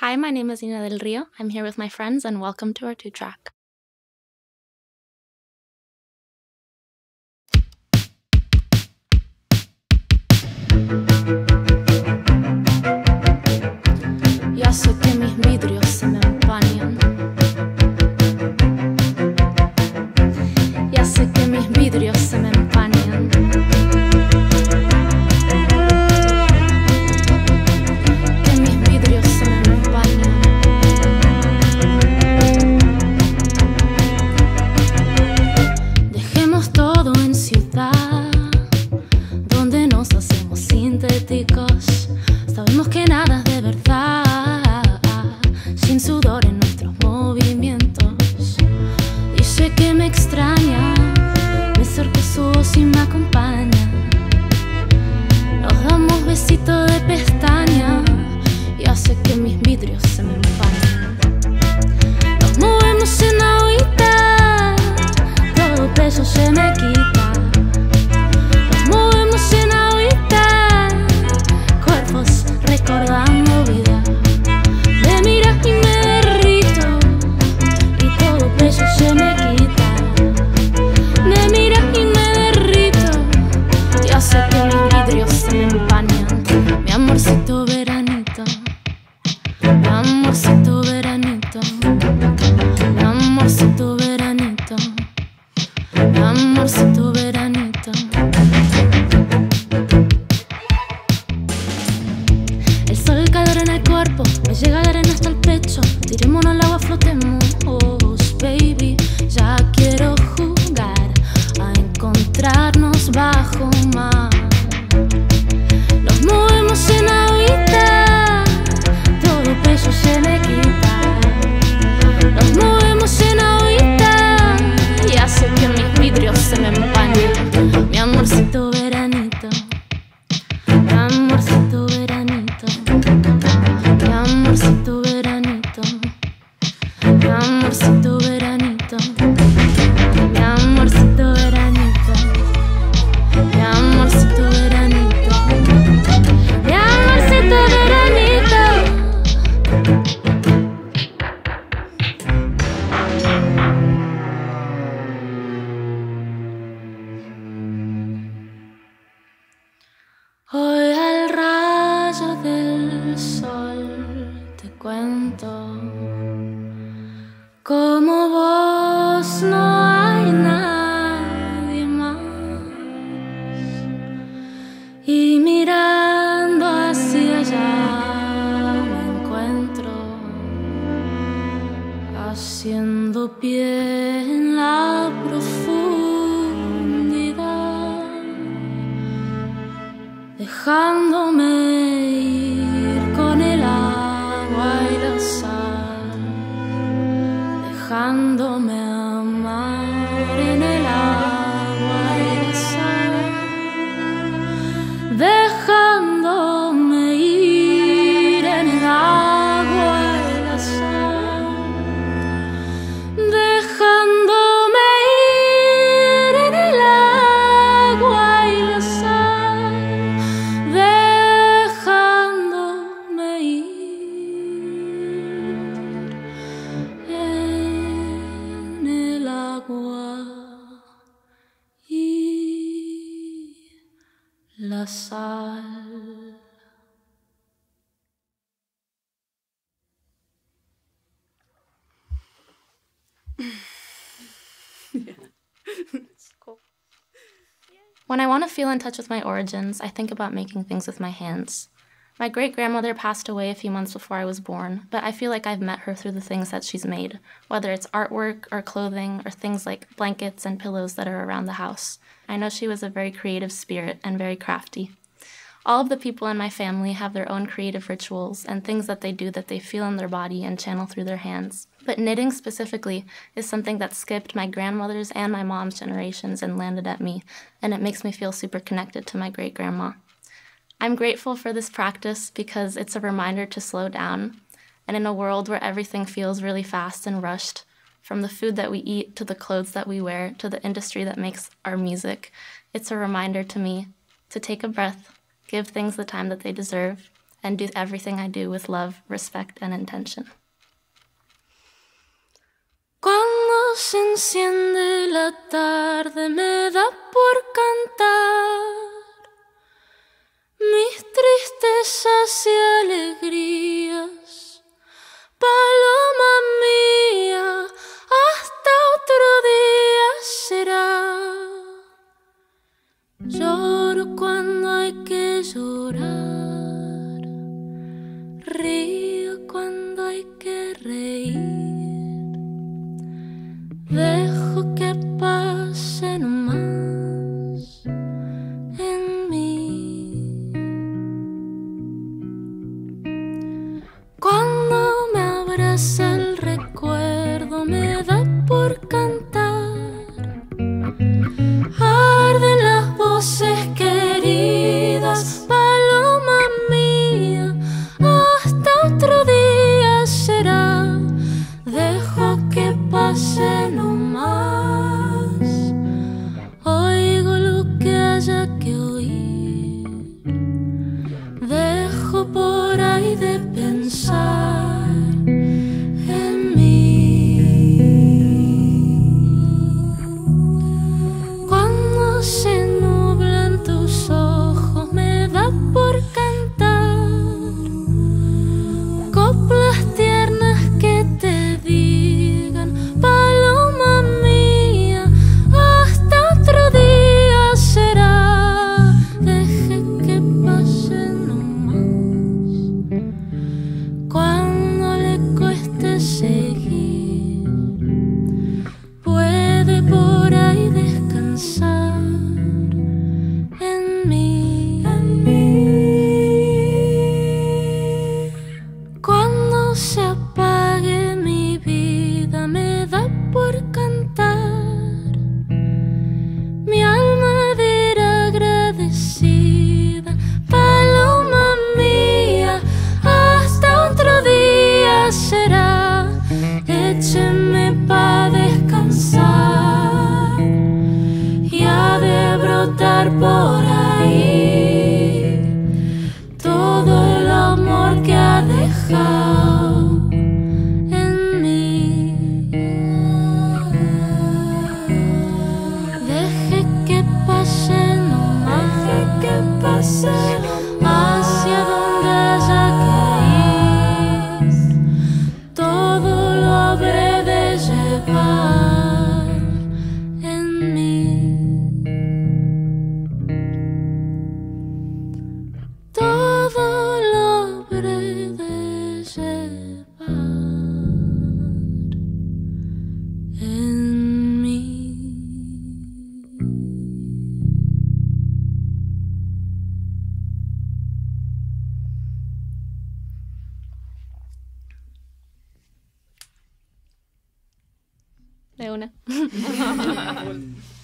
Hi, my name is Nina del Rio. I'm here with my friends, and welcome to our two track. Pestaña y hace que mis vidrios se me empañen. Nos movemos en agüita, todo peso se me quita. Nos movemos en agüita, cuerpos recordando amorcito veranito, amorcito veranito, amorcito veranito. El sol, calor en el cuerpo, me llega la arena hasta el pecho. Tirémonos al agua, flotemos, baby. Ya quiero jugar a encontrarnos bajo mar. Nos movemos en todo peso haciendo pie en la profundidad dejándome ir When I want to feel in touch with my origins, I think about making things with my hands. My great grandmother passed away a few months before I was born, but I feel like I've met her through the things that she's made, whether it's artwork or clothing or things like blankets and pillows that are around the house. I know she was a very creative spirit and very crafty. All of the people in my family have their own creative rituals and things that they do that they feel in their body and channel through their hands. But knitting specifically is something that skipped my grandmother's and my mom's generations and landed at me, and it makes me feel super connected to my great grandma. I'm grateful for this practice because it's a reminder to slow down. And in a world where everything feels really fast and rushed, from the food that we eat to the clothes that we wear to the industry that makes our music, it's a reminder to me to take a breath, give things the time that they deserve, and do everything I do with love, respect, and intention. Cuando se enciende la tarde, me da por cantar. tristezas y alegrías. Paloma mía, hasta otro día será. Lloro cuando hay que llorar. that De una.